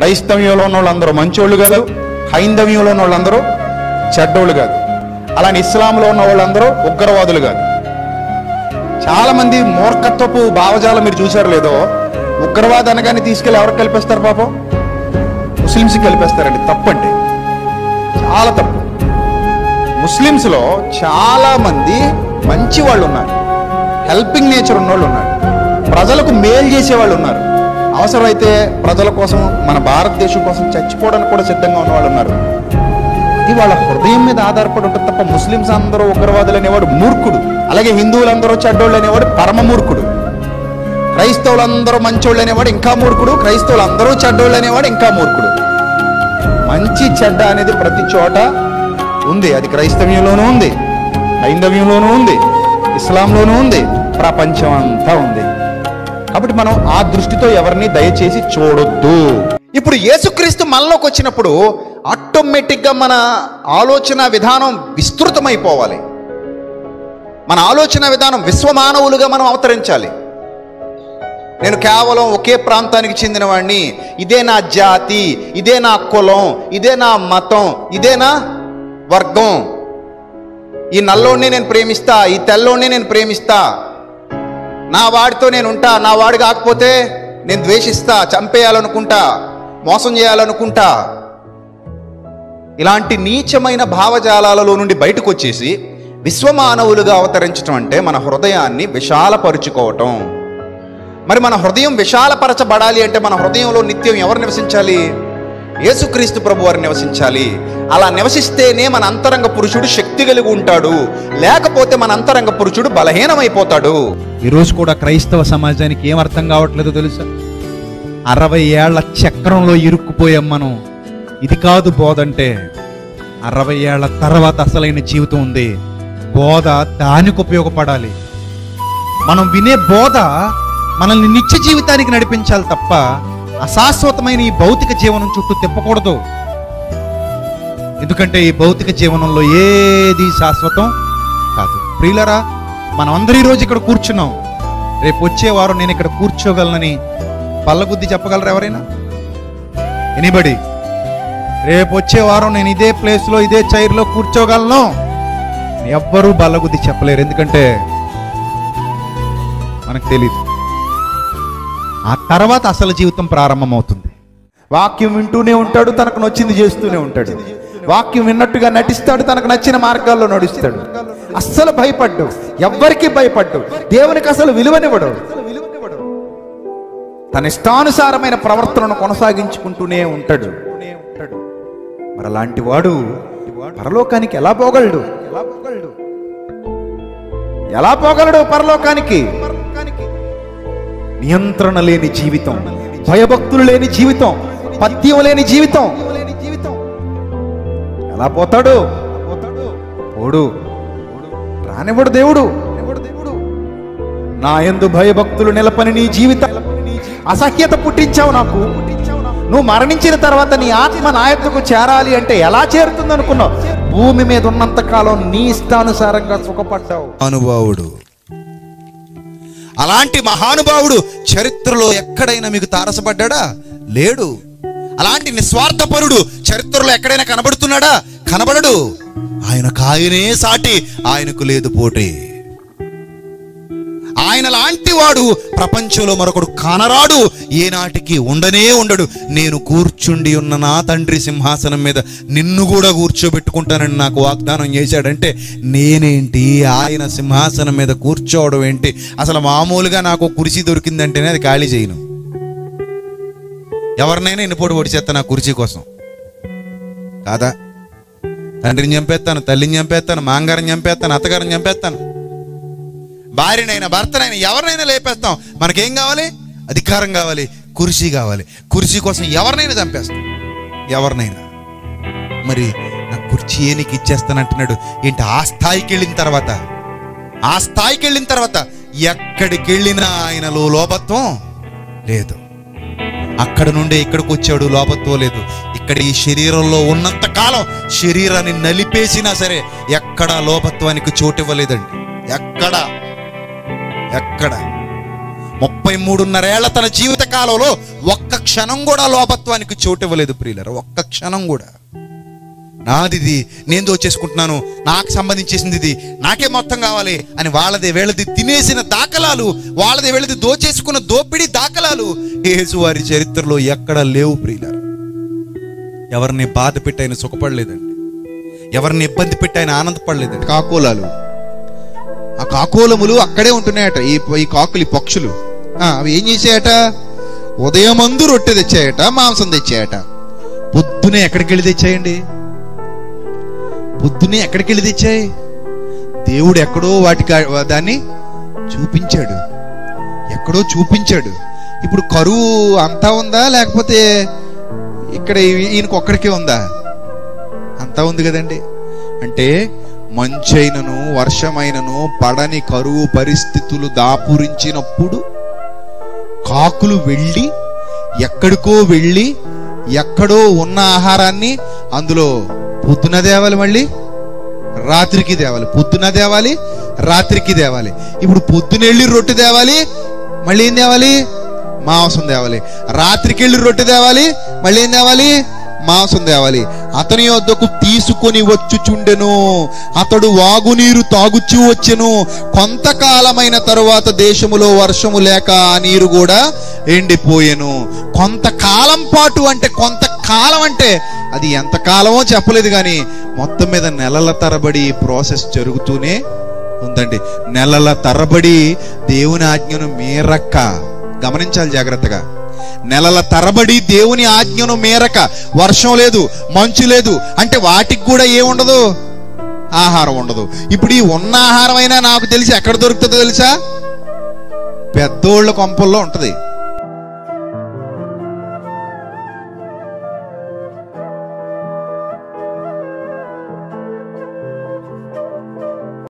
క్రైస్తవ్యంలో ఉన్న వాళ్ళందరూ మంచోళ్ళు కాదు హైందవ్యంలో ఉన్న వాళ్ళందరూ చెడ్డోళ్ళు కాదు. అలానే ఇస్లాంలో ఉన్న వాళ్ళందరూ ఉగ్రవాదులు కాదు. చాలామంది మూర్ఖత్వపు భావజాలం మీరు చూసారు లేదో ఉగ్రవాద అనగానే తీసుకెళ్ళి ఎవరికి కలిపేస్తారు పాపం? ముస్లిమ్స్కి కలిపేస్తారండి తప్పండి. చాలా తప్పు. ముస్లిమ్స్లో చాలామంది మంచి వాళ్ళు ఉన్నారు. హెల్పింగ్ నేచర్ ఉన్నోళ్ళు ఉన్నారు. ప్రజలకు మేలు చేసే వాళ్ళు ఉన్నారు. అవసరమైతే ప్రజల కోసం మన భారతదేశం కోసం చచ్చిపోవడానికి కూడా సిద్ధంగా ఉన్నవాళ్ళు ఉన్నారు. ఇది వాళ్ళ హృదయం మీద ఆధారపడి ఉంటుంది తప్ప ముస్లిమ్స్ అందరూ ఉగ్రవాదులు అనేవాడు మూర్ఖుడు. అలాగే హిందువులందరూ చెడ్డోళ్ళు అనేవాడు పరమ మూర్ఖుడు. క్రైస్తవులందరూ మంచోళ్ళు అనేవాడు ఇంకా మూర్ఖుడు. క్రైస్తవులు అందరూ చెడ్డోళ్ళు అనేవాడు ఇంకా మూర్ఖుడు. మంచి చెడ్డ అనేది ప్రతి చోట ఉంది. అది క్రైస్తవ్యంలోనూ ఉంది. హైందవ్యంలోనూ ఉంది. ఇస్లాంలోనూ ఉంది. ప్రపంచం అంతా ఉంది. కాబట్టి మనం ఆ దృష్టితో ఎవరిని దయచేసి చూడొద్దు. ఇప్పుడు యేసుక్రీస్తు మనలోకి వచ్చినప్పుడు ఆటోమేటిక్గా మన ఆలోచన విధానం విస్తృతమైపోవాలి. మన ఆలోచన విధానం విశ్వమానవులుగా మనం అవతరించాలి. నేను కేవలం ఒకే ప్రాంతానికి చెందినవాడిని ఇదే నా జాతి ఇదే నా కులం ఇదే నా మతం ఇదే నా వర్గం. ఈ నల్లోడిని నేను ప్రేమిస్తా ఈ తెల్లోడిని నేను ప్రేమిస్తా. నా వాడితో నేను ఉంటా నా వాడు కాకపోతే నేను ద్వేషిస్తా చంపేయాలనుకుంటా మోసం చేయాలనుకుంటా. ఇలాంటి నీచమైన భావజాలాలలో నుండి బయటకు వచ్చేసి విశ్వమానవులుగా అవతరించడం అంటే మన హృదయాన్ని విశాలపరుచుకోవటం. మరి మన హృదయం విశాలపరచబడాలి అంటే మన హృదయంలో నిత్యం ఎవరు నివసించాలి? యేసుక్రీస్తు ప్రభు వారు నివసించాలి. అలా నివసిస్తేనే మన అంతరంగ పురుషుడు శక్తి కలిగి ఉంటాడు. లేకపోతే మన అంతరంగ పురుషుడు బలహీనమైపోతాడు. ఈరోజు కూడా క్రైస్తవ సమాజానికి ఏం అర్థం కావట్లేదు తెలుసా? అరవై ఏళ్ళ చక్రంలో ఇరుక్కుపోయాం మనం. ఇది కాదు బోధ అంటే. అరవై ఏళ్ళ తర్వాత అసలైన జీవితం ఉంది. బోధ దానికి ఉపయోగపడాలి. మనం వినే బోధ మనల్ని నిత్య జీవితానికి నడిపించాలి తప్ప అశాశ్వతమైన ఈ భౌతిక జీవనం చుట్టూ తిప్పకూడదు. ఎందుకంటే ఈ భౌతిక జీవనంలో ఏది శాశ్వతం కాదు. ప్రియులరా మనం అందరూ రోజు ఇక్కడ కూర్చున్నాం. రేపు వచ్చేవారు నేను ఇక్కడ కూర్చోగలనని పల్లగుద్ది చెప్పగలరా ఎవరైనా? ఎనీబడి రేపు వచ్చేవారం నేను ఇదే ప్లేస్లో ఇదే చైర్లో కూర్చోగలను. ఎవ్వరూ బల్లగుద్ది చెప్పలేరు. ఎందుకంటే మనకు తెలియదు ఆ తర్వాత అసలు జీవితం ప్రారంభమవుతుంది. వాక్యం వింటూనే ఉంటాడు తనకు నచ్చింది చేస్తూనే ఉంటాడు. వాక్యం విన్నట్టుగా నటిస్తాడు తనకు నచ్చిన మార్గాల్లో నడుస్తాడు. అస్సలు భయపడ్డు ఎవ్వరికి భయపడ్డు. దేవునికి అసలు విలువనివ్వడు. తన ఇష్టానుసారమైన ప్రవర్తనను కొనసాగించుకుంటూనే ఉంటాడు. మరి అలాంటి వాడు పరలోకానికి ఎలా పోగలడు? ఎలా పోగలడు? ఎలా పోగలడు పరలోకానికి? నియంత్రణ లేని జీవితం భయభక్తులు లేని జీవితం పత్యం లేని జీవితం. ఎలా పోతాడు? పోడు. రానివ్వడు దేవుడు. నా ఎందు భయభక్తులు నిలపని నీ జీవితం అసహ్యత పుట్టించావు నాకు. నువ్వు మరణించిన తర్వాత నీ ఆత్మ నాయకుకు చేరాలి అంటే ఎలా చేరుతుంది అనుకున్నావు భూమి మీద ఉన్నంత కాలం నీ ఇష్టానుసారంగా సుఖపడ్డావు. అనుభావుడు. అలాంటి మహానుభావుడు చరిత్రలో ఎక్కడైనా మీకు తారసపడ్డా లేడు. అలాంటి నిస్వార్థపరుడు చరిత్రలో ఎక్కడైనా కనబడుతున్నాడా? కనబడడు. ఆయనకు ఆయనే సాటి ఆయనకు లేదు పోటీ. ఆయన లాంటి వాడు ప్రపంచంలో మరొకడు కానరాడు. ఏనాటికి ఉండనే ఉండడు. నేను కూర్చుండి ఉన్న నా తండ్రి సింహాసనం మీద నిన్ను కూడా కూర్చోబెట్టుకుంటానని నాకు వాగ్దానం చేశాడంటే నేనేంటి? ఆయన సింహాసనం మీద కూర్చోవడం ఏంటి? అసలు మామూలుగా నాకు ఒక కుర్చీ దొరికిందంటేనే అది ఖాళీ చేయను. ఎవరినైనా ఎన్నిపోటు పొడిచేస్తాను నా కుర్చీ కోసం. కాదా? తండ్రిని చంపేస్తాను తల్లిని చంపేస్తాను మాంగారిని చంపేస్తాను అత్తగారిని చంపేస్తాను. భార్యనైనా భర్తనైనా ఎవరినైనా లేపేస్తాం. మనకేం కావాలి? అధికారం కావాలి కుర్చీ కావాలి. కుర్చీ కోసం ఎవరినైనా చంపేస్తాం. ఎవరినైనా. మరి నా కుర్చీ నీకు ఇచ్చేస్తానంటున్నాడు? ఏంటి ఆ స్థాయికి వెళ్ళిన తర్వాత? ఆ స్థాయికి వెళ్ళిన తర్వాత ఎక్కడికి వెళ్ళినా ఆయనలో లోపత్వం లేదు. అక్కడ నుండి ఇక్కడికి వచ్చాడు లోపత్వం లేదు. ఇక్కడ ఈ శరీరంలో ఉన్నంత కాలం శరీరాన్ని నలిపేసినా సరే ఎక్కడా లోపత్వానికి చోటు ఇవ్వలేదండి ఎక్కడా. ఎక్కడ? ముప్పై మూడున్నరేళ్ళ తన జీవిత కాలంలో ఒక్క క్షణం కూడా లోపత్వానికి చోటు ఇవ్వలేదు ప్రియులరు ఒక్క క్షణం కూడా. నాదిది నేను దోచేసుకుంటున్నాను నాకు సంబంధించేసింది ఇది నాకే మొత్తం కావాలి అని వాళ్ళది వీళ్ళది తినేసిన దాఖలాలు వాళ్ళది వీళ్ళది దోచేసుకున్న దోపిడీ దాఖలాలు యేసు వారి చరిత్రలో ఎక్కడా లేవు ప్రియులరు. ఎవరిని బాధ పెట్టి ఆయన సుఖపడలేదండి. ఎవరిని ఇబ్బంది పెట్టి ఆయన ఆనందపడలేదండి. కాకోలాలు. ఆ కాకోలములు అక్కడే ఉంటున్నాయట. ఈ ఈ కాకులు ఈ పక్షులు. ఆ, అవి ఏం చేసాయట ఉదయమందు రొట్టె తెచ్చాయట మాంసం తెచ్చాయట. పొద్దునే ఎక్కడికి వెళ్ళి తెచ్చాయండి? పొద్దునే ఎక్కడికి వెళ్ళి తెచ్చాయి? దేవుడు ఎక్కడో వాటికి దాన్ని చూపించాడు. ఎక్కడో చూపించాడు. ఇప్పుడు కరువు అంతా ఉందా? లేకపోతే ఇక్కడ ఈయనకు ఒక్కడికే ఉందా? అంతా ఉంది కదండి. అంటే మంచైనను వర్షమైనను పడని కరువు పరిస్థితులు దాపురించినప్పుడు కాకులు వెళ్ళి ఎక్కడికో వెళ్ళి ఎక్కడో ఉన్న ఆహారాన్ని అందులో పొద్దున దేవాలి మళ్ళీ రాత్రికి దేవాలి పొద్దున దేవాలి రాత్రికి దేవాలి ఇప్పుడు పొద్దునెళ్ళి రొట్టె దేవాలి మళ్ళీ ఏం తేవాలి? మాంసం తేవాలి. రాత్రికి వెళ్ళి రొట్టె తేవాలి మళ్ళీ ఏం తేవాలి? మాంసం తేవాలి. అతని వద్దకు తీసుకొని వచ్చుచుండెను. అతడు వాగునీరు తాగుచూ వచ్చెను. కొంతకాలమైన తరువాత దేశములో వర్షము లేక ఆ నీరు కూడా ఎండిపోయెను. కొంతకాలం పాటు అంటే కొంతకాలం అంటే అది ఎంత కాలమో చెప్పలేదు కానీ మొత్తం మీద నెలల తరబడి ప్రాసెస్ జరుగుతూనే ఉందండి. నెలల తరబడి దేవుని ఆజ్ఞను మీరక్క గమనించాలి జాగ్రత్తగా. నెలల తరబడి దేవుని ఆజ్ఞను మేరక వర్షం లేదు మంచు లేదు. అంటే వాటికి కూడా ఏముండదు ఆహారం ఉండదు. ఇప్పుడు ఈ ఉన్న ఆహారం అయినా నాకు తెలిసి ఎక్కడ దొరుకుతుందో తెలుసా? పెద్దోళ్ళ కొంపల్లో ఉంటది.